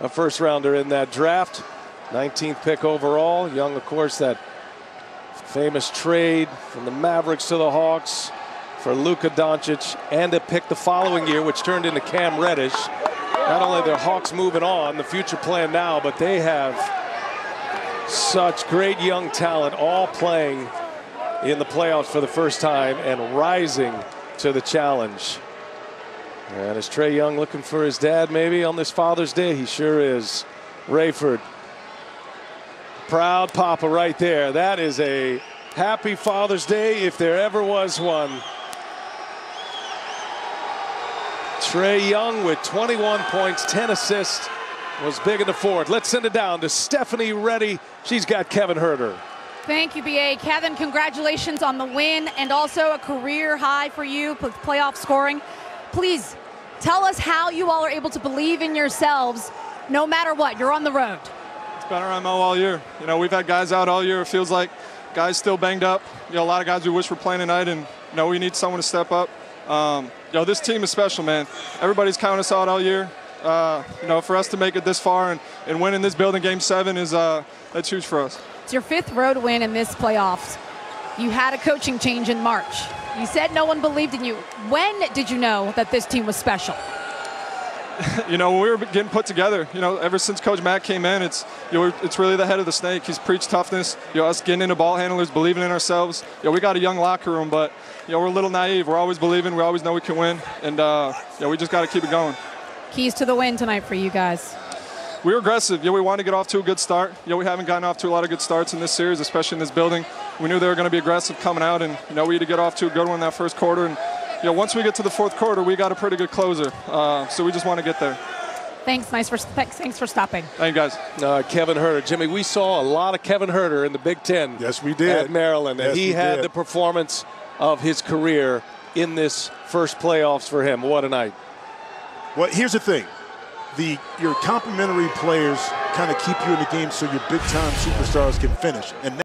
a first rounder in that draft. 19th pick overall. Young, of course, that famous trade from the Mavericks to the Hawks for Luka Doncic and a pick the following year, which turned into Cam Reddish. Not only are the Hawks moving on, the future plan now, but they have such great young talent all playing in the playoffs for the first time and rising to the challenge. And is Trae Young looking for his dad maybe on this Father's Day? He sure is. Rayford. Proud papa right there. That is a happy Father's Day if there ever was one. Trae Young with 21 points, 10 assists, was big in the fourth. Let's send it down to Stephanie Ready. She's got Kevin Huerter. Thank you, BA. Kevin, congratulations on the win and also a career high for you with playoff scoring. Please tell us how you all are able to believe in yourselves no matter what. You're on the road. It's been our MO all year. You know, we've had guys out all year. It feels like guys still banged up. You know, a lot of guys we wish were playing tonight, and you know, we need someone to step up. Um, yo, this team is special, man. Everybody's counting us out all year. Uh, you know, for us to make it this far and, and win in this building, Game Seven is uh, that's huge for us. It's your fifth road win in this playoffs. You had a coaching change in March. You said no one believed in you. When did you know that this team was special? you know, we were getting put together, you know, ever since Coach Mack came in, it's you know, it's really the head of the snake. He's preached toughness. You know, us getting into ball handlers, believing in ourselves. You know, we got a young locker room, but you know, we're a little naive. We're always believing. We always know we can win, and uh, you know, we just got to keep it going. Keys to the win tonight for you guys. We were aggressive. Yeah, we wanted to get off to a good start. Yeah, we haven't gotten off to a lot of good starts in this series, especially in this building. We knew they were going to be aggressive coming out, and you know, we had to get off to a good one that first quarter. And you know, once we get to the fourth quarter, we got a pretty good closer. Uh, so we just want to get there. Thanks, nice for thanks, thanks for stopping. Thank you guys. Uh, Kevin Huerter, Jimmy, we saw a lot of Kevin Huerter in the Big Ten. Yes, we did. At Maryland, yes, and he had did. the performance of his career in this first playoffs for him. What a night! Well, here's the thing: the your complementary players kind of keep you in the game, so your big time superstars can finish, and.